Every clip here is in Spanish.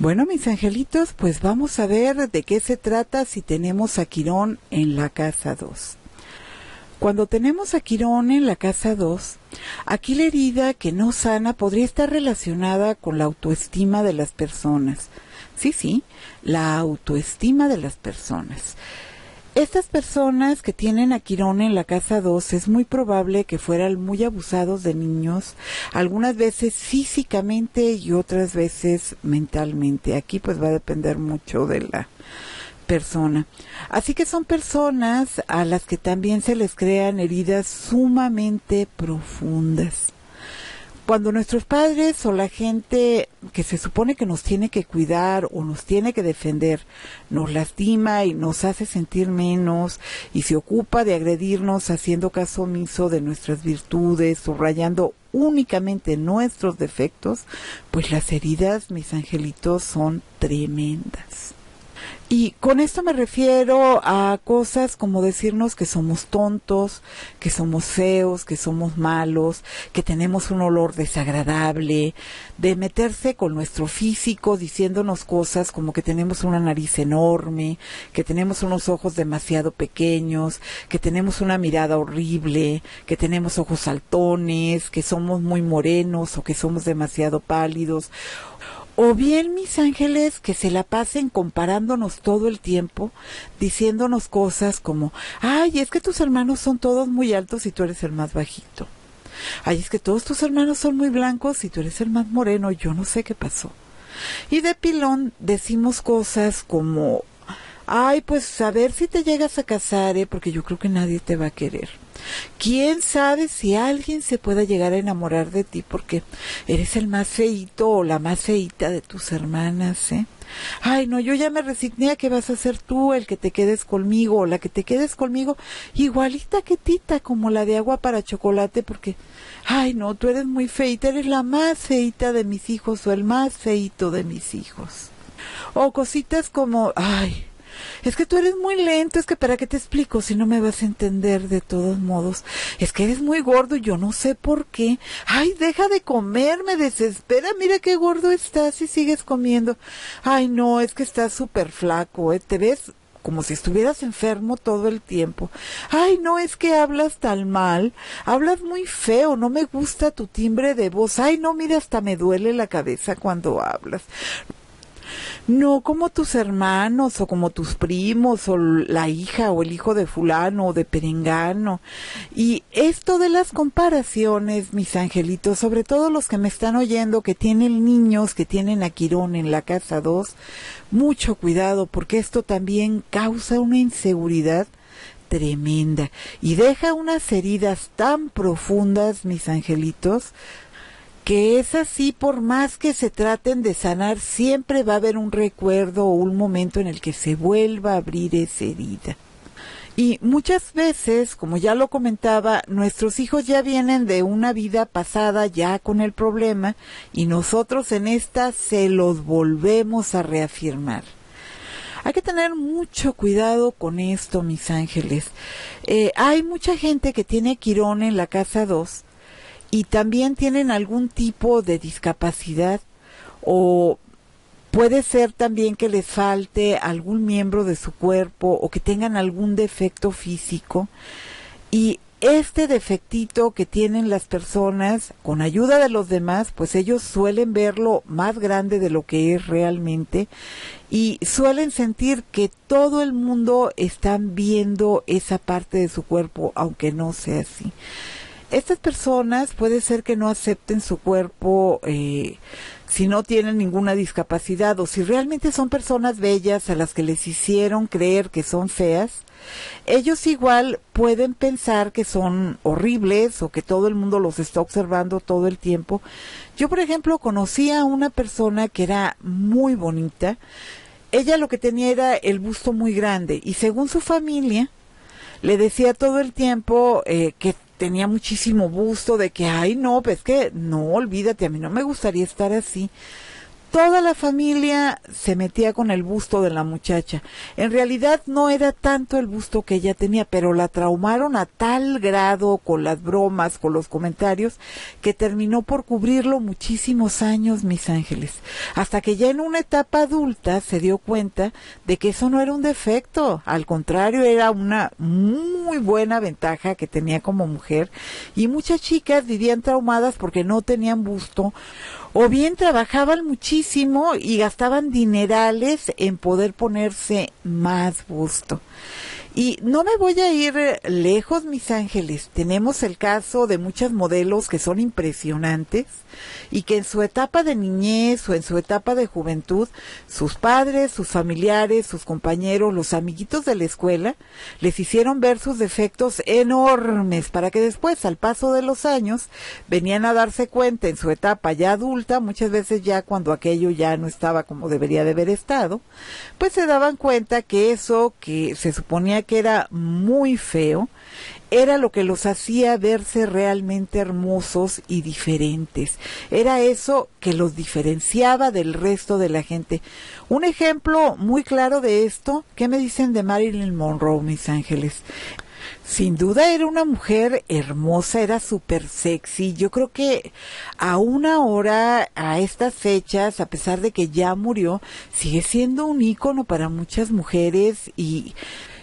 Bueno, mis angelitos, pues vamos a ver de qué se trata si tenemos a Quirón en la casa 2. Cuando tenemos a Quirón en la casa 2, aquí la herida que no sana podría estar relacionada con la autoestima de las personas. Sí, sí, la autoestima de las personas. Estas personas que tienen a Quirón en la casa 2 es muy probable que fueran muy abusados de niños, algunas veces físicamente y otras veces mentalmente. Aquí pues va a depender mucho de la persona. Así que son personas a las que también se les crean heridas sumamente profundas cuando nuestros padres o la gente que se supone que nos tiene que cuidar o nos tiene que defender nos lastima y nos hace sentir menos y se ocupa de agredirnos haciendo caso omiso de nuestras virtudes, subrayando únicamente nuestros defectos, pues las heridas, mis angelitos, son tremendas. Y con esto me refiero a cosas como decirnos que somos tontos, que somos feos, que somos malos, que tenemos un olor desagradable, de meterse con nuestro físico diciéndonos cosas como que tenemos una nariz enorme, que tenemos unos ojos demasiado pequeños, que tenemos una mirada horrible, que tenemos ojos saltones, que somos muy morenos o que somos demasiado pálidos o bien mis ángeles que se la pasen comparándonos todo el tiempo, diciéndonos cosas como, ay, es que tus hermanos son todos muy altos y tú eres el más bajito. Ay, es que todos tus hermanos son muy blancos y tú eres el más moreno, yo no sé qué pasó. Y de pilón decimos cosas como, ay, pues a ver si te llegas a casar, ¿eh? porque yo creo que nadie te va a querer. ¿Quién sabe si alguien se pueda llegar a enamorar de ti porque eres el más feito o la más feita de tus hermanas, eh? Ay, no, yo ya me resigné a que vas a ser tú el que te quedes conmigo o la que te quedes conmigo igualita que tita como la de agua para chocolate porque, ay, no, tú eres muy feita, eres la más feita de mis hijos o el más feito de mis hijos. O cositas como, ay, es que tú eres muy lento, es que para qué te explico si no me vas a entender de todos modos. Es que eres muy gordo y yo no sé por qué. Ay, deja de comer, me desespera, mira qué gordo estás y sigues comiendo. Ay, no, es que estás súper flaco, ¿eh? Te ves como si estuvieras enfermo todo el tiempo. Ay, no es que hablas tan mal, hablas muy feo, no me gusta tu timbre de voz. Ay, no, mira, hasta me duele la cabeza cuando hablas no como tus hermanos o como tus primos o la hija o el hijo de fulano o de perengano. Y esto de las comparaciones, mis angelitos, sobre todo los que me están oyendo que tienen niños que tienen a Quirón en la casa 2, mucho cuidado porque esto también causa una inseguridad tremenda y deja unas heridas tan profundas, mis angelitos, que es así, por más que se traten de sanar, siempre va a haber un recuerdo o un momento en el que se vuelva a abrir esa herida. Y muchas veces, como ya lo comentaba, nuestros hijos ya vienen de una vida pasada ya con el problema y nosotros en esta se los volvemos a reafirmar. Hay que tener mucho cuidado con esto, mis ángeles. Eh, hay mucha gente que tiene Quirón en la casa 2 y también tienen algún tipo de discapacidad o puede ser también que les falte algún miembro de su cuerpo o que tengan algún defecto físico y este defectito que tienen las personas con ayuda de los demás, pues ellos suelen verlo más grande de lo que es realmente y suelen sentir que todo el mundo está viendo esa parte de su cuerpo, aunque no sea así estas personas puede ser que no acepten su cuerpo eh, si no tienen ninguna discapacidad o si realmente son personas bellas a las que les hicieron creer que son feas, ellos igual pueden pensar que son horribles o que todo el mundo los está observando todo el tiempo. Yo, por ejemplo, conocí a una persona que era muy bonita. Ella lo que tenía era el busto muy grande y según su familia le decía todo el tiempo eh, que tenía muchísimo gusto de que, ay, no, pues que no, olvídate, a mí no me gustaría estar así. Toda la familia se metía con el busto de la muchacha. En realidad no era tanto el busto que ella tenía, pero la traumaron a tal grado con las bromas, con los comentarios, que terminó por cubrirlo muchísimos años, mis ángeles. Hasta que ya en una etapa adulta se dio cuenta de que eso no era un defecto, al contrario, era una muy buena ventaja que tenía como mujer. Y muchas chicas vivían traumadas porque no tenían busto o bien trabajaban muchísimo y gastaban dinerales en poder ponerse más busto. Y no me voy a ir lejos, mis ángeles. Tenemos el caso de muchas modelos que son impresionantes y que en su etapa de niñez o en su etapa de juventud, sus padres, sus familiares, sus compañeros, los amiguitos de la escuela, les hicieron ver sus defectos enormes para que después, al paso de los años, venían a darse cuenta en su etapa ya adulta, muchas veces ya cuando aquello ya no estaba como debería de haber estado, pues se daban cuenta que eso que se suponía que era muy feo, era lo que los hacía verse realmente hermosos y diferentes. Era eso que los diferenciaba del resto de la gente. Un ejemplo muy claro de esto, ¿qué me dicen de Marilyn Monroe, mis ángeles? Sin duda era una mujer hermosa, era súper sexy. Yo creo que a una hora, a estas fechas, a pesar de que ya murió, sigue siendo un ícono para muchas mujeres y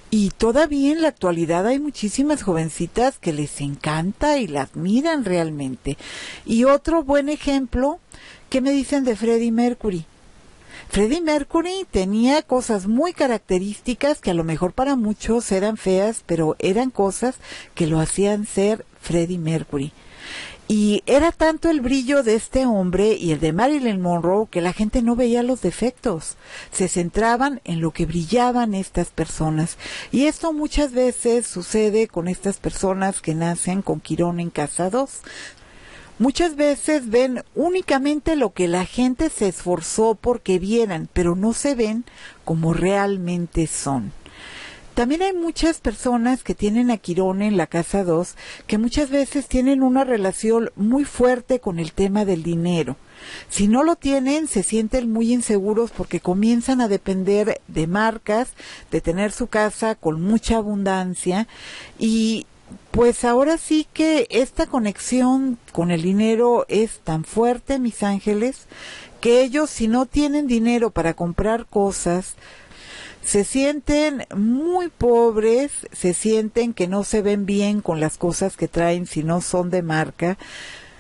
y todavía en la actualidad hay muchísimas jovencitas que les encanta y la admiran realmente. Y otro buen ejemplo, ¿qué me dicen de Freddie Mercury? Freddie Mercury tenía cosas muy características que a lo mejor para muchos eran feas, pero eran cosas que lo hacían ser Freddie Mercury. Y era tanto el brillo de este hombre y el de Marilyn Monroe que la gente no veía los defectos, se centraban en lo que brillaban estas personas. Y esto muchas veces sucede con estas personas que nacen con Quirón en casa 2. Muchas veces ven únicamente lo que la gente se esforzó porque vieran, pero no se ven como realmente son. También hay muchas personas que tienen a Quirón en la casa 2 que muchas veces tienen una relación muy fuerte con el tema del dinero. Si no lo tienen, se sienten muy inseguros porque comienzan a depender de marcas, de tener su casa con mucha abundancia y pues ahora sí que esta conexión con el dinero es tan fuerte, mis ángeles, que ellos si no tienen dinero para comprar cosas, se sienten muy pobres, se sienten que no se ven bien con las cosas que traen si no son de marca.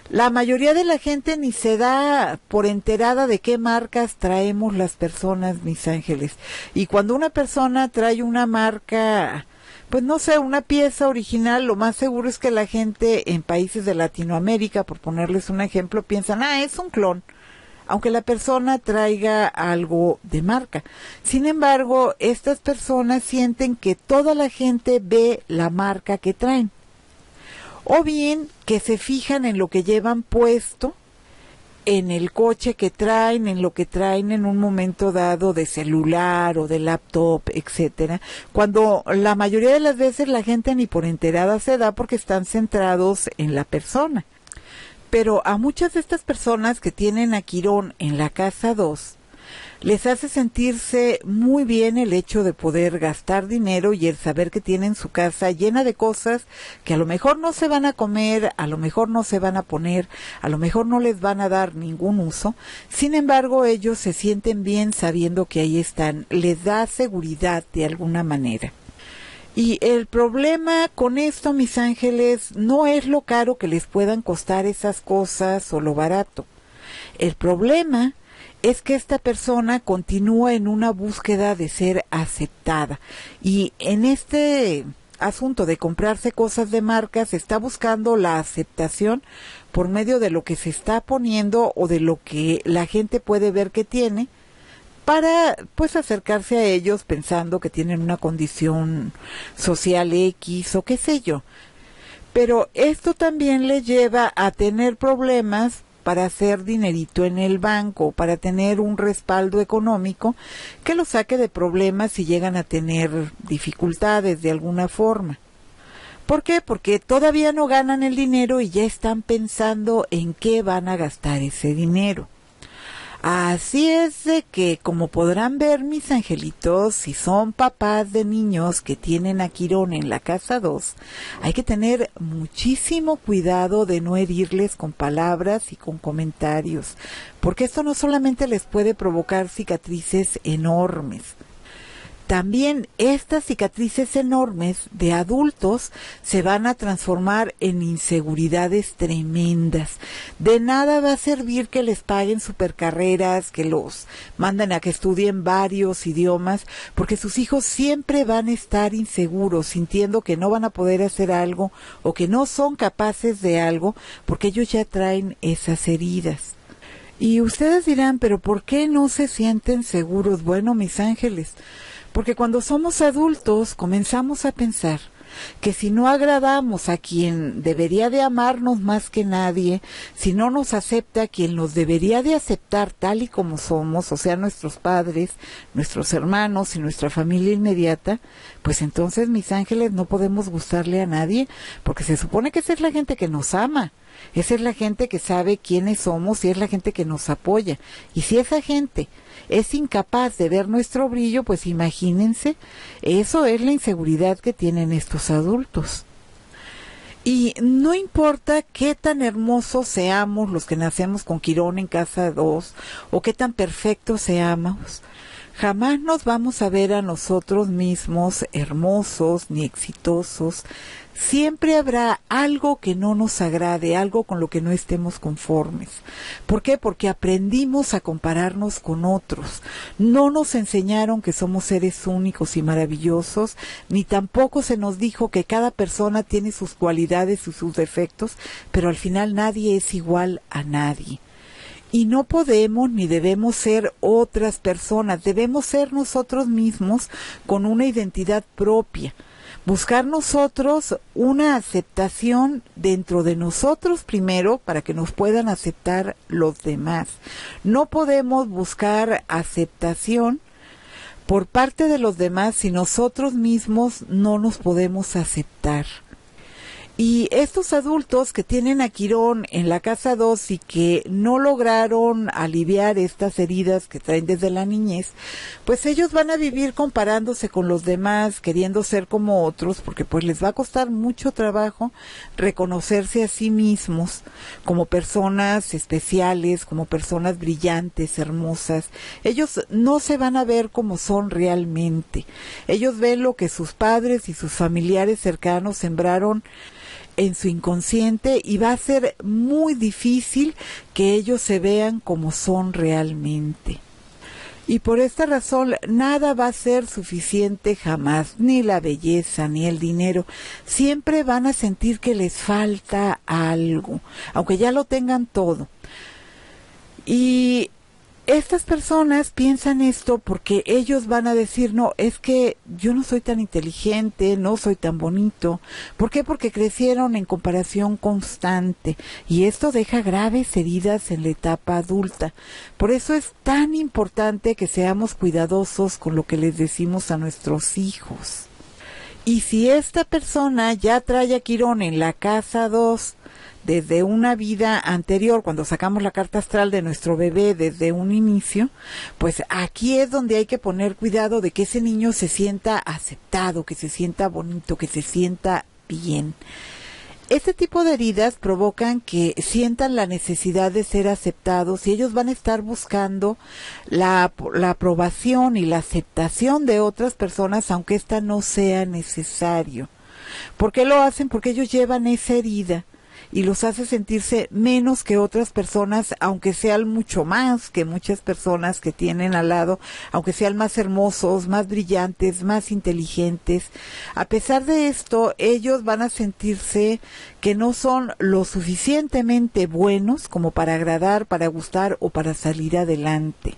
La mayoría de la gente ni se da por enterada de qué marcas traemos las personas, mis ángeles. Y cuando una persona trae una marca, pues no sé, una pieza original, lo más seguro es que la gente en países de Latinoamérica, por ponerles un ejemplo, piensan, ah, es un clon aunque la persona traiga algo de marca. Sin embargo, estas personas sienten que toda la gente ve la marca que traen. O bien que se fijan en lo que llevan puesto, en el coche que traen, en lo que traen en un momento dado de celular o de laptop, etcétera, cuando la mayoría de las veces la gente ni por enterada se da porque están centrados en la persona. Pero a muchas de estas personas que tienen a Quirón en la casa 2, les hace sentirse muy bien el hecho de poder gastar dinero y el saber que tienen su casa llena de cosas que a lo mejor no se van a comer, a lo mejor no se van a poner, a lo mejor no les van a dar ningún uso. Sin embargo, ellos se sienten bien sabiendo que ahí están. Les da seguridad de alguna manera. Y el problema con esto, mis ángeles, no es lo caro que les puedan costar esas cosas o lo barato. El problema es que esta persona continúa en una búsqueda de ser aceptada. Y en este asunto de comprarse cosas de marca se está buscando la aceptación por medio de lo que se está poniendo o de lo que la gente puede ver que tiene para pues acercarse a ellos pensando que tienen una condición social X o qué sé yo. Pero esto también le lleva a tener problemas para hacer dinerito en el banco, para tener un respaldo económico que los saque de problemas si llegan a tener dificultades de alguna forma. ¿Por qué? Porque todavía no ganan el dinero y ya están pensando en qué van a gastar ese dinero. Así es de que, como podrán ver mis angelitos, si son papás de niños que tienen a Quirón en la casa 2, hay que tener muchísimo cuidado de no herirles con palabras y con comentarios, porque esto no solamente les puede provocar cicatrices enormes, también estas cicatrices enormes de adultos se van a transformar en inseguridades tremendas. De nada va a servir que les paguen supercarreras, que los manden a que estudien varios idiomas, porque sus hijos siempre van a estar inseguros, sintiendo que no van a poder hacer algo o que no son capaces de algo, porque ellos ya traen esas heridas. Y ustedes dirán, pero ¿por qué no se sienten seguros? Bueno, mis ángeles, porque cuando somos adultos comenzamos a pensar que si no agradamos a quien debería de amarnos más que nadie, si no nos acepta a quien nos debería de aceptar tal y como somos, o sea, nuestros padres, nuestros hermanos y nuestra familia inmediata, pues entonces mis ángeles no podemos gustarle a nadie, porque se supone que esa es la gente que nos ama. Esa es la gente que sabe quiénes somos y es la gente que nos apoya. Y si esa gente es incapaz de ver nuestro brillo, pues imagínense, eso es la inseguridad que tienen estos adultos. Y no importa qué tan hermosos seamos los que nacemos con Quirón en casa dos o qué tan perfectos seamos, jamás nos vamos a ver a nosotros mismos hermosos ni exitosos siempre habrá algo que no nos agrade, algo con lo que no estemos conformes. ¿Por qué? Porque aprendimos a compararnos con otros. No nos enseñaron que somos seres únicos y maravillosos, ni tampoco se nos dijo que cada persona tiene sus cualidades y sus defectos, pero al final nadie es igual a nadie. Y no podemos ni debemos ser otras personas, debemos ser nosotros mismos con una identidad propia buscar nosotros una aceptación dentro de nosotros primero para que nos puedan aceptar los demás. No podemos buscar aceptación por parte de los demás si nosotros mismos no nos podemos aceptar. Y estos adultos que tienen a Quirón en la casa 2 y que no lograron aliviar estas heridas que traen desde la niñez, pues ellos van a vivir comparándose con los demás, queriendo ser como otros, porque pues les va a costar mucho trabajo reconocerse a sí mismos como personas especiales, como personas brillantes, hermosas. Ellos no se van a ver como son realmente. Ellos ven lo que sus padres y sus familiares cercanos sembraron en su inconsciente y va a ser muy difícil que ellos se vean como son realmente. Y por esta razón nada va a ser suficiente jamás, ni la belleza, ni el dinero. Siempre van a sentir que les falta algo, aunque ya lo tengan todo. Y estas personas piensan esto porque ellos van a decir, no, es que yo no soy tan inteligente, no soy tan bonito. ¿Por qué? Porque crecieron en comparación constante y esto deja graves heridas en la etapa adulta. Por eso es tan importante que seamos cuidadosos con lo que les decimos a nuestros hijos. Y si esta persona ya trae a Quirón en la casa 2, desde una vida anterior, cuando sacamos la carta astral de nuestro bebé desde un inicio, pues aquí es donde hay que poner cuidado de que ese niño se sienta aceptado, que se sienta bonito, que se sienta bien. Este tipo de heridas provocan que sientan la necesidad de ser aceptados y ellos van a estar buscando la, la aprobación y la aceptación de otras personas aunque ésta no sea necesario. ¿Por qué lo hacen? Porque ellos llevan esa herida y los hace sentirse menos que otras personas, aunque sean mucho más que muchas personas que tienen al lado, aunque sean más hermosos, más brillantes, más inteligentes. A pesar de esto, ellos van a sentirse que no son lo suficientemente buenos como para agradar, para gustar o para salir adelante.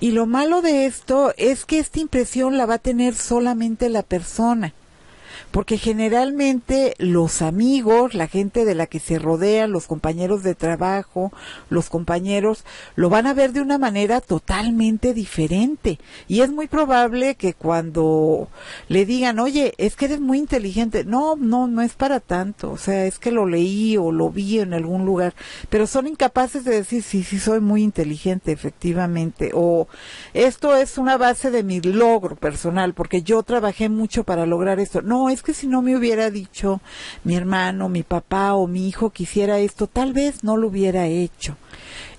Y lo malo de esto es que esta impresión la va a tener solamente la persona porque generalmente los amigos, la gente de la que se rodean, los compañeros de trabajo, los compañeros, lo van a ver de una manera totalmente diferente. Y es muy probable que cuando le digan, oye, es que eres muy inteligente, no, no, no es para tanto, o sea, es que lo leí o lo vi en algún lugar, pero son incapaces de decir, sí, sí, soy muy inteligente, efectivamente, o esto es una base de mi logro personal, porque yo trabajé mucho para lograr esto. No, es que si no me hubiera dicho mi hermano, mi papá o mi hijo que hiciera esto, tal vez no lo hubiera hecho.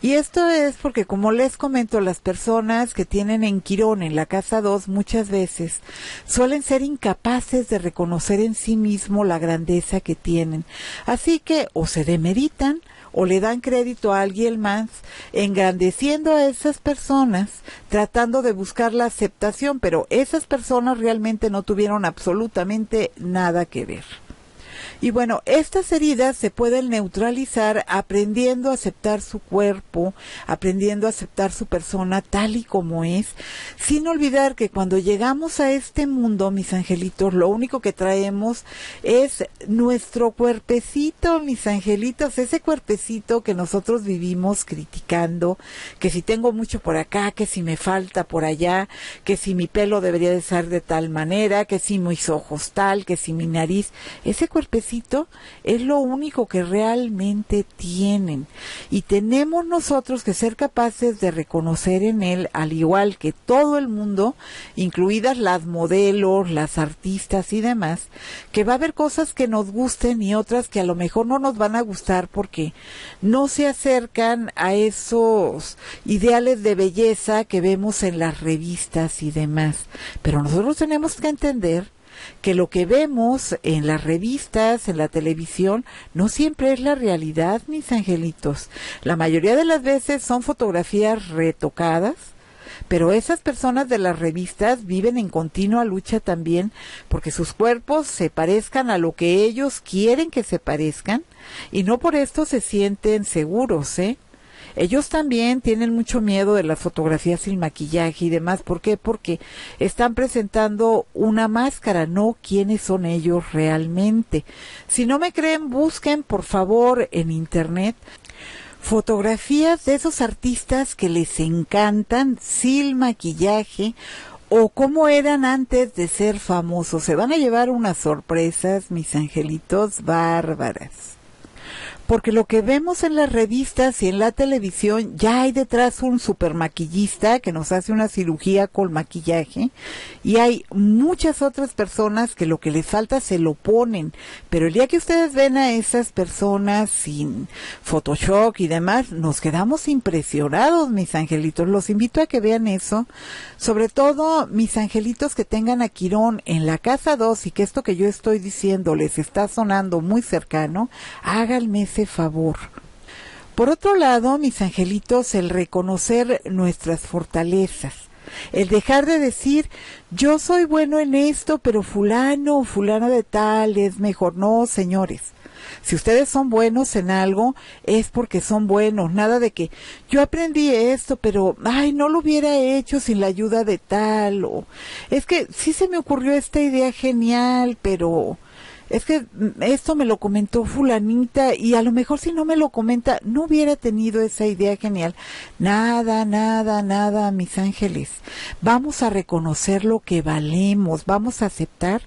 Y esto es porque, como les comento, las personas que tienen en Quirón, en la casa 2, muchas veces suelen ser incapaces de reconocer en sí mismo la grandeza que tienen. Así que o se demeritan o le dan crédito a alguien más, engrandeciendo a esas personas, tratando de buscar la aceptación, pero esas personas realmente no tuvieron absolutamente nada que ver. Y bueno, estas heridas se pueden neutralizar aprendiendo a aceptar su cuerpo, aprendiendo a aceptar su persona tal y como es, sin olvidar que cuando llegamos a este mundo, mis angelitos, lo único que traemos es nuestro cuerpecito, mis angelitos, ese cuerpecito que nosotros vivimos criticando, que si tengo mucho por acá, que si me falta por allá, que si mi pelo debería de ser de tal manera, que si mis ojos tal, que si mi nariz, ese cuerpecito es lo único que realmente tienen. Y tenemos nosotros que ser capaces de reconocer en él, al igual que todo el mundo, incluidas las modelos, las artistas y demás, que va a haber cosas que nos gusten y otras que a lo mejor no nos van a gustar porque no se acercan a esos ideales de belleza que vemos en las revistas y demás. Pero nosotros tenemos que entender que lo que vemos en las revistas, en la televisión, no siempre es la realidad, mis angelitos. La mayoría de las veces son fotografías retocadas, pero esas personas de las revistas viven en continua lucha también porque sus cuerpos se parezcan a lo que ellos quieren que se parezcan y no por esto se sienten seguros, ¿eh? Ellos también tienen mucho miedo de las fotografías sin maquillaje y demás. ¿Por qué? Porque están presentando una máscara, no quiénes son ellos realmente. Si no me creen, busquen por favor en internet fotografías de esos artistas que les encantan sin maquillaje o cómo eran antes de ser famosos. Se van a llevar unas sorpresas, mis angelitos bárbaras porque lo que vemos en las revistas y en la televisión, ya hay detrás un super maquillista que nos hace una cirugía con maquillaje y hay muchas otras personas que lo que les falta se lo ponen, pero el día que ustedes ven a esas personas sin Photoshop y demás, nos quedamos impresionados, mis angelitos. Los invito a que vean eso, sobre todo mis angelitos que tengan a Quirón en la casa 2 y que esto que yo estoy diciendo les está sonando muy cercano, háganme favor. Por otro lado, mis angelitos, el reconocer nuestras fortalezas, el dejar de decir, yo soy bueno en esto, pero fulano o fulano de tal es mejor. No, señores. Si ustedes son buenos en algo, es porque son buenos. Nada de que yo aprendí esto, pero, ay, no lo hubiera hecho sin la ayuda de tal. O es que sí se me ocurrió esta idea genial, pero es que esto me lo comentó fulanita y a lo mejor si no me lo comenta no hubiera tenido esa idea genial. Nada, nada, nada, mis ángeles. Vamos a reconocer lo que valemos, vamos a aceptar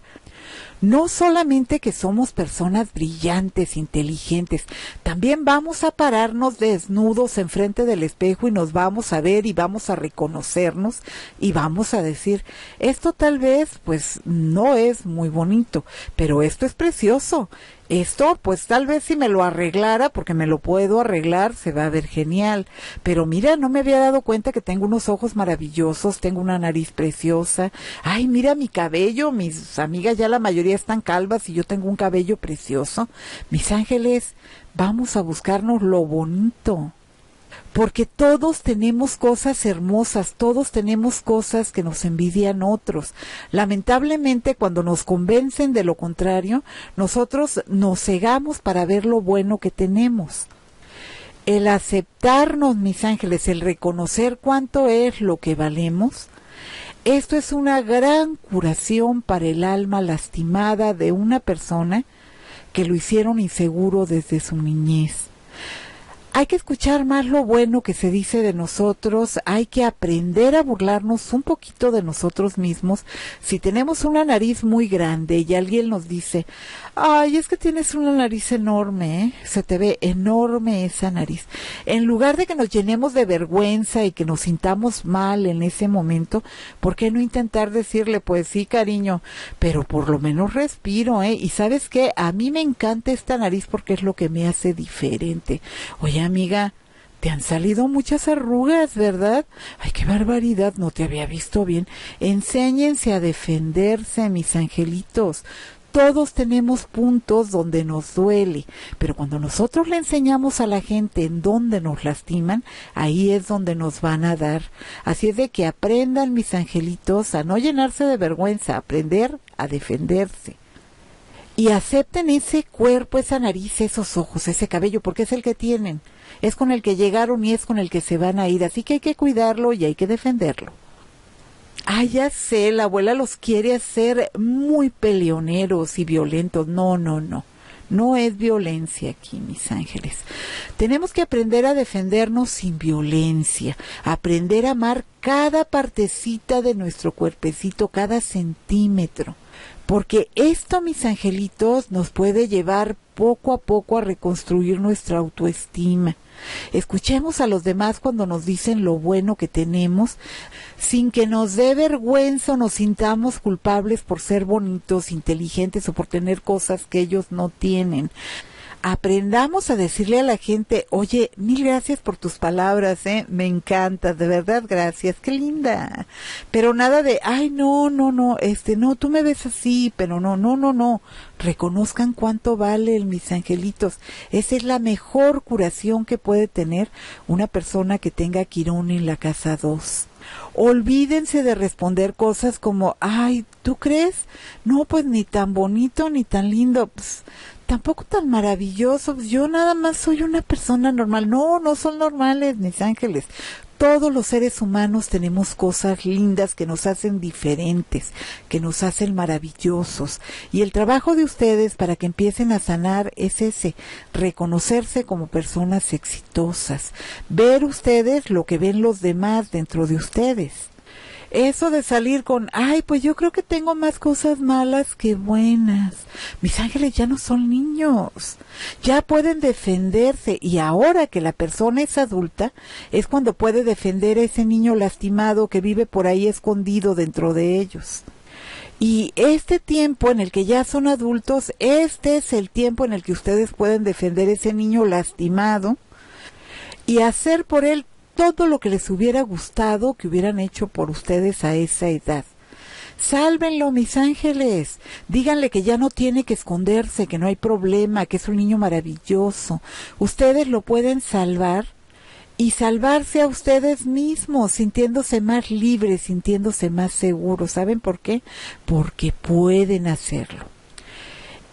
no solamente que somos personas brillantes, inteligentes, también vamos a pararnos desnudos enfrente del espejo y nos vamos a ver y vamos a reconocernos y vamos a decir, esto tal vez pues no es muy bonito, pero esto es precioso, esto, pues tal vez si me lo arreglara, porque me lo puedo arreglar, se va a ver genial. Pero mira, no me había dado cuenta que tengo unos ojos maravillosos, tengo una nariz preciosa. Ay, mira mi cabello, mis amigas ya la mayoría están calvas y yo tengo un cabello precioso. Mis ángeles, vamos a buscarnos lo bonito porque todos tenemos cosas hermosas, todos tenemos cosas que nos envidian otros. Lamentablemente, cuando nos convencen de lo contrario, nosotros nos cegamos para ver lo bueno que tenemos. El aceptarnos, mis ángeles, el reconocer cuánto es lo que valemos, Esto es una gran curación para el alma lastimada de una persona que lo hicieron inseguro desde su niñez. Hay que escuchar más lo bueno que se dice de nosotros, hay que aprender a burlarnos un poquito de nosotros mismos. Si tenemos una nariz muy grande y alguien nos dice, ay, es que tienes una nariz enorme, ¿eh? se te ve enorme esa nariz. En lugar de que nos llenemos de vergüenza y que nos sintamos mal en ese momento, ¿por qué no intentar decirle, pues sí, cariño, pero por lo menos respiro, ¿eh? Y sabes qué, a mí me encanta esta nariz porque es lo que me hace diferente. Oye, amiga, te han salido muchas arrugas, ¿verdad? Ay, qué barbaridad, no te había visto bien. Enséñense a defenderse, mis angelitos. Todos tenemos puntos donde nos duele, pero cuando nosotros le enseñamos a la gente en dónde nos lastiman, ahí es donde nos van a dar. Así es de que aprendan, mis angelitos, a no llenarse de vergüenza, aprender a defenderse y acepten ese cuerpo, esa nariz, esos ojos, ese cabello, porque es el que tienen, es con el que llegaron y es con el que se van a ir, así que hay que cuidarlo y hay que defenderlo. Ah, ya sé, la abuela los quiere hacer muy peleoneros y violentos. No, no, no. No es violencia aquí, mis ángeles. Tenemos que aprender a defendernos sin violencia, aprender a amar cada partecita de nuestro cuerpecito, cada centímetro porque esto, mis angelitos, nos puede llevar poco a poco a reconstruir nuestra autoestima. Escuchemos a los demás cuando nos dicen lo bueno que tenemos, sin que nos dé vergüenza o nos sintamos culpables por ser bonitos, inteligentes o por tener cosas que ellos no tienen aprendamos a decirle a la gente, oye, mil gracias por tus palabras, ¿eh? me encanta, de verdad, gracias, qué linda. Pero nada de, ay, no, no, no, este, no, tú me ves así, pero no, no, no, no. Reconozcan cuánto vale mis angelitos. Esa es la mejor curación que puede tener una persona que tenga Quirón en la casa 2 olvídense de responder cosas como, ay, ¿tú crees? No, pues ni tan bonito ni tan lindo. Pues, tampoco tan maravilloso. Yo nada más soy una persona normal. No, no son normales, mis ángeles. Todos los seres humanos tenemos cosas lindas que nos hacen diferentes, que nos hacen maravillosos. Y el trabajo de ustedes para que empiecen a sanar es ese, reconocerse como personas exitosas, ver ustedes lo que ven los demás dentro de ustedes eso de salir con, ay, pues yo creo que tengo más cosas malas que buenas. Mis ángeles ya no son niños, ya pueden defenderse y ahora que la persona es adulta es cuando puede defender a ese niño lastimado que vive por ahí escondido dentro de ellos. Y este tiempo en el que ya son adultos, este es el tiempo en el que ustedes pueden defender a ese niño lastimado y hacer por él todo lo que les hubiera gustado que hubieran hecho por ustedes a esa edad. Sálvenlo, mis ángeles. Díganle que ya no tiene que esconderse, que no hay problema, que es un niño maravilloso. Ustedes lo pueden salvar y salvarse a ustedes mismos, sintiéndose más libres, sintiéndose más seguros. ¿Saben por qué? Porque pueden hacerlo.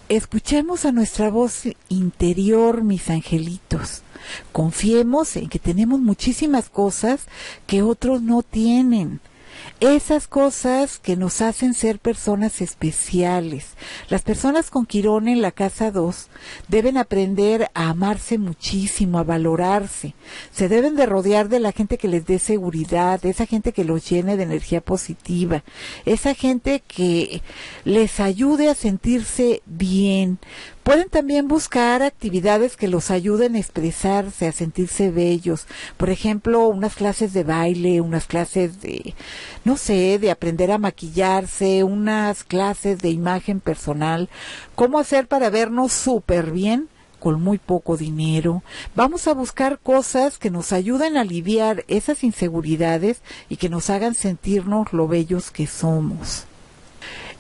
Escuchemos a nuestra voz interior, mis angelitos. Confiemos en que tenemos muchísimas cosas que otros no tienen esas cosas que nos hacen ser personas especiales. Las personas con Quirón en la casa 2 deben aprender a amarse muchísimo, a valorarse. Se deben de rodear de la gente que les dé seguridad, de esa gente que los llene de energía positiva, esa gente que les ayude a sentirse bien, Pueden también buscar actividades que los ayuden a expresarse, a sentirse bellos. Por ejemplo, unas clases de baile, unas clases de, no sé, de aprender a maquillarse, unas clases de imagen personal. ¿Cómo hacer para vernos súper bien? con muy poco dinero. Vamos a buscar cosas que nos ayuden a aliviar esas inseguridades y que nos hagan sentirnos lo bellos que somos.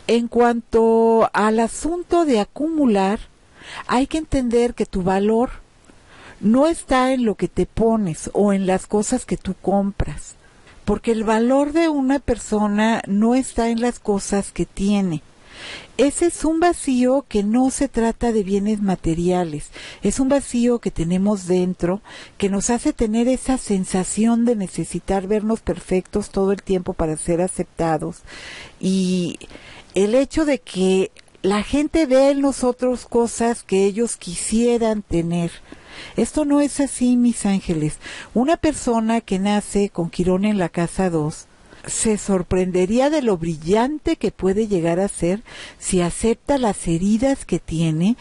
En cuanto al asunto de acumular, hay que entender que tu valor no está en lo que te pones o en las cosas que tú compras, porque el valor de una persona no está en las cosas que tiene. Ese es un vacío que no se trata de bienes materiales, es un vacío que tenemos dentro que nos hace tener esa sensación de necesitar vernos perfectos todo el tiempo para ser aceptados y el hecho de que la gente ve en nosotros cosas que ellos quisieran tener. Esto no es así, mis ángeles. Una persona que nace con Quirón en la casa 2 se sorprendería de lo brillante que puede llegar a ser si acepta las heridas que tiene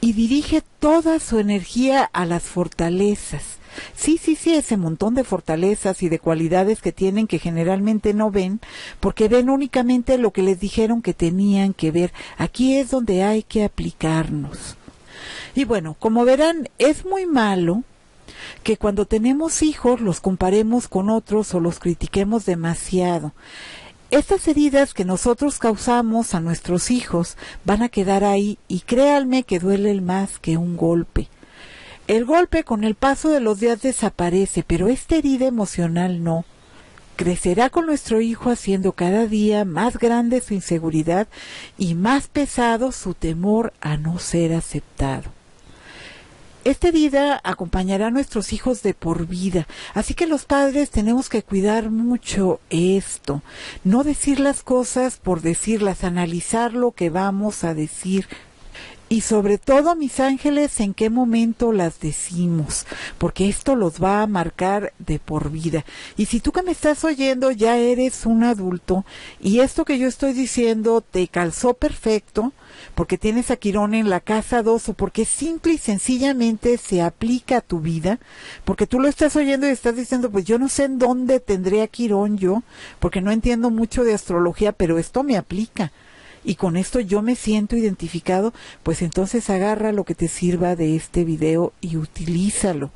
y dirige toda su energía a las fortalezas. Sí, sí, sí, ese montón de fortalezas y de cualidades que tienen que generalmente no ven, porque ven únicamente lo que les dijeron que tenían que ver. Aquí es donde hay que aplicarnos. Y bueno, como verán, es muy malo que cuando tenemos hijos los comparemos con otros o los critiquemos demasiado. Estas heridas que nosotros causamos a nuestros hijos van a quedar ahí y créanme que duele más que un golpe. El golpe con el paso de los días desaparece, pero esta herida emocional no. Crecerá con nuestro hijo haciendo cada día más grande su inseguridad y más pesado su temor a no ser aceptado. Esta herida acompañará a nuestros hijos de por vida, así que los padres tenemos que cuidar mucho esto, no decir las cosas por decirlas, analizar lo que vamos a decir, y sobre todo, mis ángeles, en qué momento las decimos, porque esto los va a marcar de por vida. Y si tú que me estás oyendo ya eres un adulto y esto que yo estoy diciendo te calzó perfecto, porque tienes a Quirón en la casa 2 o porque simple y sencillamente se aplica a tu vida, porque tú lo estás oyendo y estás diciendo, pues yo no sé en dónde tendré a Quirón yo, porque no entiendo mucho de astrología, pero esto me aplica y con esto yo me siento identificado, pues entonces agarra lo que te sirva de este video y utilízalo.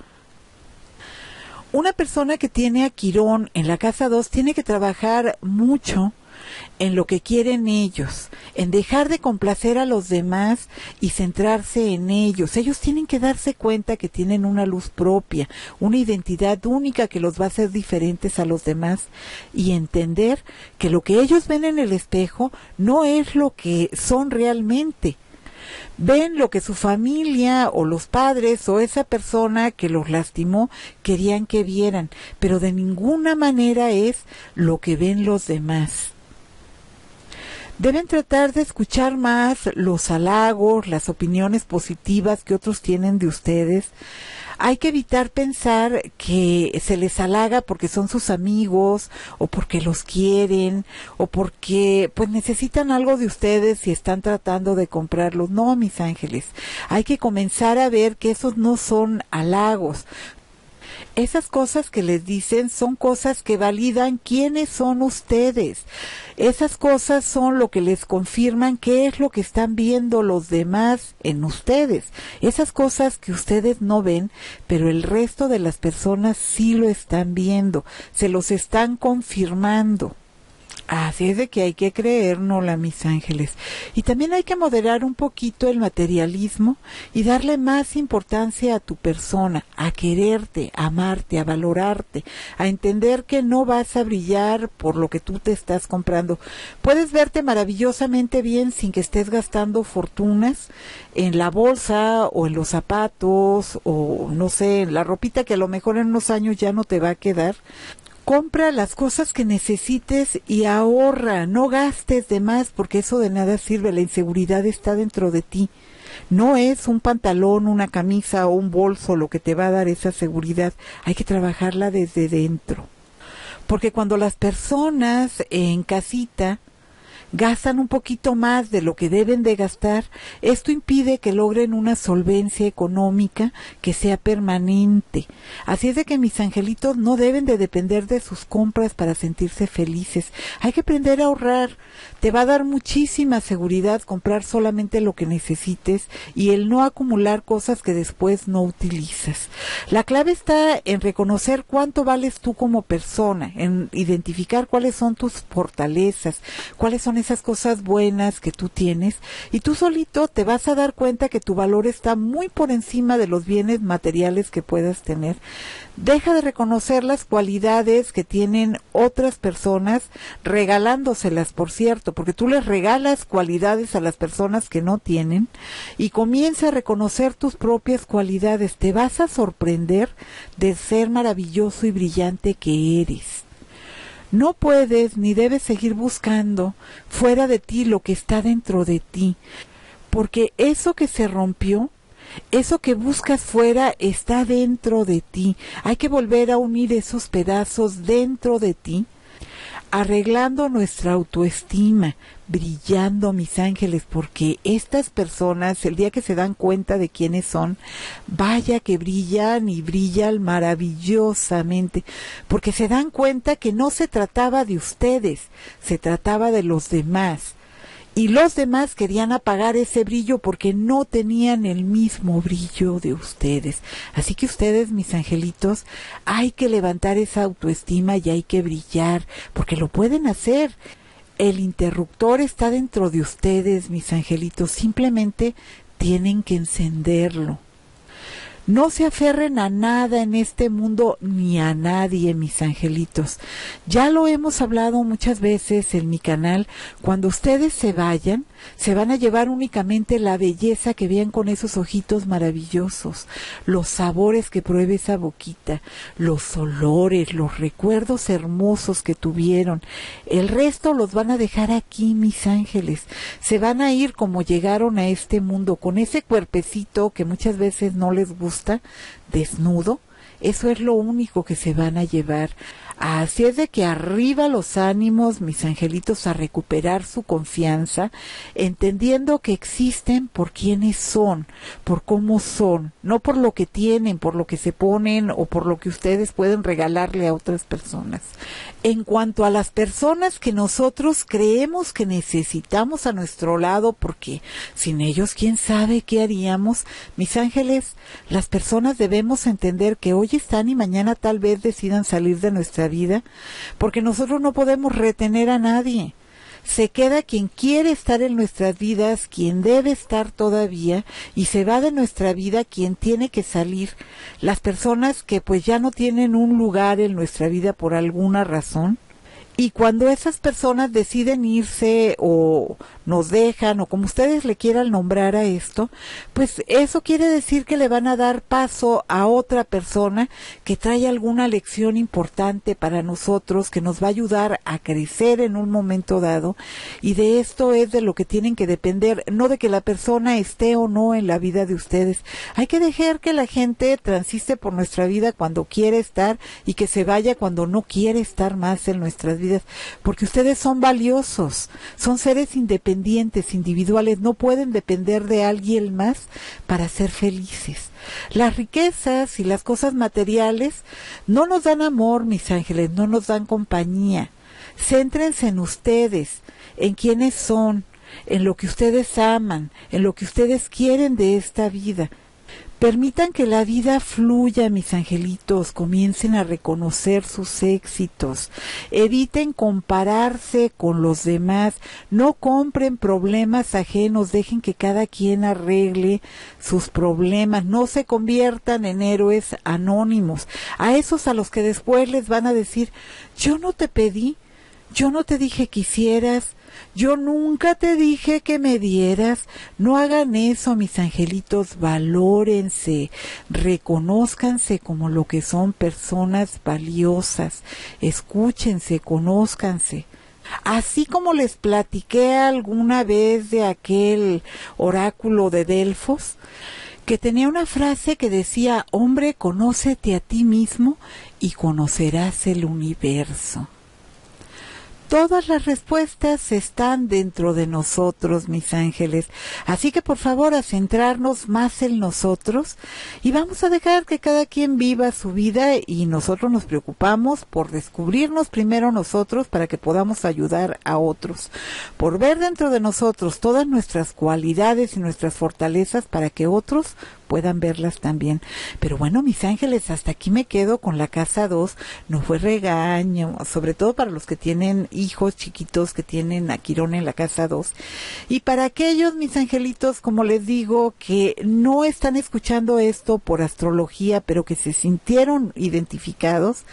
Una persona que tiene a Quirón en la casa 2 tiene que trabajar mucho en lo que quieren ellos, en dejar de complacer a los demás y centrarse en ellos. Ellos tienen que darse cuenta que tienen una luz propia, una identidad única que los va a hacer diferentes a los demás y entender que lo que ellos ven en el espejo no es lo que son realmente ven lo que su familia o los padres o esa persona que los lastimó querían que vieran, pero de ninguna manera es lo que ven los demás. Deben tratar de escuchar más los halagos, las opiniones positivas que otros tienen de ustedes. Hay que evitar pensar que se les halaga porque son sus amigos o porque los quieren o porque pues necesitan algo de ustedes y están tratando de comprarlos. No, mis ángeles. Hay que comenzar a ver que esos no son halagos, esas cosas que les dicen son cosas que validan quiénes son ustedes. Esas cosas son lo que les confirman qué es lo que están viendo los demás en ustedes. Esas cosas que ustedes no ven, pero el resto de las personas sí lo están viendo, se los están confirmando. Así es de que hay que creérnosla, mis ángeles. Y también hay que moderar un poquito el materialismo y darle más importancia a tu persona, a quererte, a amarte, a valorarte, a entender que no vas a brillar por lo que tú te estás comprando. Puedes verte maravillosamente bien sin que estés gastando fortunas en la bolsa o en los zapatos o no sé, en la ropita que a lo mejor en unos años ya no te va a quedar compra las cosas que necesites y ahorra, no gastes de más porque eso de nada sirve, la inseguridad está dentro de ti. No es un pantalón, una camisa o un bolso lo que te va a dar esa seguridad, hay que trabajarla desde dentro. Porque cuando las personas en casita gastan un poquito más de lo que deben de gastar, esto impide que logren una solvencia económica que sea permanente. Así es de que mis angelitos no deben de depender de sus compras para sentirse felices. Hay que aprender a ahorrar. Te va a dar muchísima seguridad comprar solamente lo que necesites y el no acumular cosas que después no utilizas. La clave está en reconocer cuánto vales tú como persona, en identificar cuáles son tus fortalezas, cuáles son esas cosas buenas que tú tienes y tú solito te vas a dar cuenta que tu valor está muy por encima de los bienes materiales que puedas tener. Deja de reconocer las cualidades que tienen otras personas, regalándoselas, por cierto, porque tú les regalas cualidades a las personas que no tienen y comienza a reconocer tus propias cualidades. Te vas a sorprender de ser maravilloso y brillante que eres. No puedes ni debes seguir buscando fuera de ti lo que está dentro de ti, porque eso que se rompió, eso que buscas fuera está dentro de ti. Hay que volver a unir esos pedazos dentro de ti arreglando nuestra autoestima, brillando mis ángeles, porque estas personas, el día que se dan cuenta de quiénes son, vaya que brillan y brillan maravillosamente, porque se dan cuenta que no se trataba de ustedes, se trataba de los demás y los demás querían apagar ese brillo porque no tenían el mismo brillo de ustedes. Así que ustedes, mis angelitos, hay que levantar esa autoestima y hay que brillar, porque lo pueden hacer. El interruptor está dentro de ustedes, mis angelitos, simplemente tienen que encenderlo. No se aferren a nada en este mundo ni a nadie, mis angelitos. Ya lo hemos hablado muchas veces en mi canal. Cuando ustedes se vayan, se van a llevar únicamente la belleza que vean con esos ojitos maravillosos, los sabores que pruebe esa boquita, los olores, los recuerdos hermosos que tuvieron. El resto los van a dejar aquí, mis ángeles. Se van a ir como llegaron a este mundo, con ese cuerpecito que muchas veces no les gusta, desnudo. Eso es lo único que se van a llevar. Así es de que arriba los ánimos, mis angelitos, a recuperar su confianza, entendiendo que existen por quienes son, por cómo son, no por lo que tienen, por lo que se ponen o por lo que ustedes pueden regalarle a otras personas. En cuanto a las personas que nosotros creemos que necesitamos a nuestro lado, porque sin ellos quién sabe qué haríamos, mis ángeles, las personas debemos entender que hoy están y mañana tal vez decidan salir de nuestra vida, porque nosotros no podemos retener a nadie. Se queda quien quiere estar en nuestras vidas, quien debe estar todavía, y se va de nuestra vida quien tiene que salir. Las personas que pues ya no tienen un lugar en nuestra vida por alguna razón, y cuando esas personas deciden irse o nos dejan o como ustedes le quieran nombrar a esto, pues eso quiere decir que le van a dar paso a otra persona que trae alguna lección importante para nosotros, que nos va a ayudar a crecer en un momento dado y de esto es de lo que tienen que depender, no de que la persona esté o no en la vida de ustedes. Hay que dejar que la gente transiste por nuestra vida cuando quiere estar y que se vaya cuando no quiere estar más en nuestras vidas, porque ustedes son valiosos, son seres independientes individuales, no pueden depender de alguien más para ser felices. Las riquezas y las cosas materiales no nos dan amor, mis ángeles, no nos dan compañía. Céntrense en ustedes, en quienes son, en lo que ustedes aman, en lo que ustedes quieren de esta vida. Permitan que la vida fluya, mis angelitos, comiencen a reconocer sus éxitos, eviten compararse con los demás, no compren problemas ajenos, dejen que cada quien arregle sus problemas, no se conviertan en héroes anónimos, a esos a los que después les van a decir, yo no te pedí, yo no te dije que hicieras, yo nunca te dije que me dieras. No hagan eso, mis angelitos. Valórense, reconózcanse como lo que son personas valiosas. Escúchense, conózcanse. Así como les platiqué alguna vez de aquel oráculo de Delfos, que tenía una frase que decía, hombre, conócete a ti mismo y conocerás el universo. Todas las respuestas están dentro de nosotros, mis ángeles. Así que por favor a centrarnos más en nosotros y vamos a dejar que cada quien viva su vida y nosotros nos preocupamos por descubrirnos primero nosotros para que podamos ayudar a otros, por ver dentro de nosotros todas nuestras cualidades y nuestras fortalezas para que otros puedan verlas también. Pero bueno, mis ángeles, hasta aquí me quedo con la casa 2. No fue regaño, sobre todo para los que tienen hijos chiquitos que tienen a Quirón en la casa 2. Y para aquellos, mis angelitos, como les digo, que no están escuchando esto por astrología, pero que se sintieron identificados,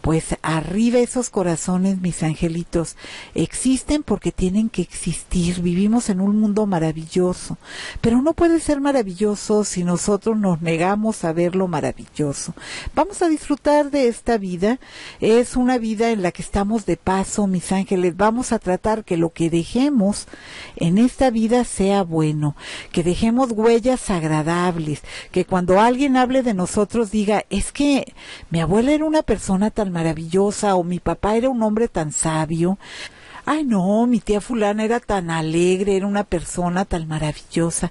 pues arriba esos corazones, mis angelitos, existen porque tienen que existir. Vivimos en un mundo maravilloso, pero no puede ser maravilloso si nosotros nos negamos a ver lo maravilloso. Vamos a disfrutar de esta vida. Es una vida en la que estamos de paso, mis ángeles. Vamos a tratar que lo que dejemos en esta vida sea bueno, que dejemos huellas agradables, que cuando alguien hable de nosotros diga, es que mi abuela era una persona tan maravillosa o mi papá era un hombre tan sabio. Ay, no, mi tía fulana era tan alegre, era una persona tan maravillosa.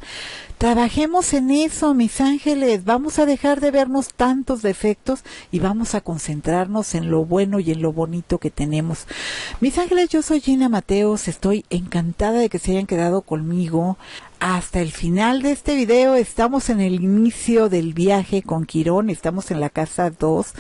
Trabajemos en eso, mis ángeles. Vamos a dejar de vernos tantos defectos y vamos a concentrarnos en lo bueno y en lo bonito que tenemos. Mis ángeles, yo soy Gina Mateos. Estoy encantada de que se hayan quedado conmigo hasta el final de este video. Estamos en el inicio del viaje con Quirón, estamos en la casa 2.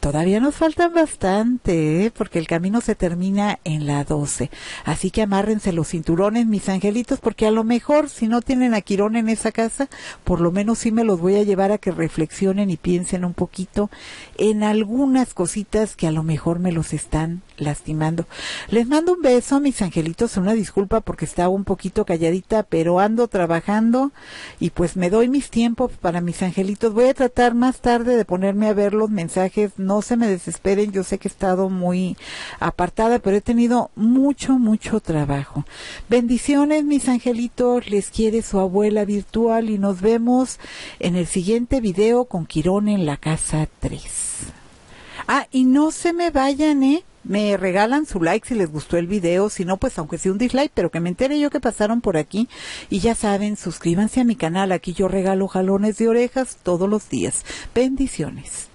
Todavía nos faltan bastante, ¿eh? porque el camino se termina en la 12. Así que amárrense los cinturones, mis angelitos, porque a lo mejor si no tienen a Quirón en esa casa, por lo menos sí me los voy a llevar a que reflexionen y piensen un poquito en algunas cositas que a lo mejor me los están lastimando. Les mando un beso, mis angelitos, una disculpa porque estaba un poquito calladita, pero ando trabajando y pues me doy mis tiempos para mis angelitos. Voy a tratar más tarde de ponerme a ver los mensajes. No se me desesperen, yo sé que he estado muy apartada, pero he tenido mucho, mucho trabajo. Bendiciones, mis angelitos. Les quiere su abuela virtual y nos vemos en el siguiente video con Quirón en la casa 3. Ah, y no se me vayan, ¿eh? Me regalan su like si les gustó el video, si no, pues aunque sea un dislike, pero que me entere yo que pasaron por aquí. Y ya saben, suscríbanse a mi canal, aquí yo regalo jalones de orejas todos los días. Bendiciones.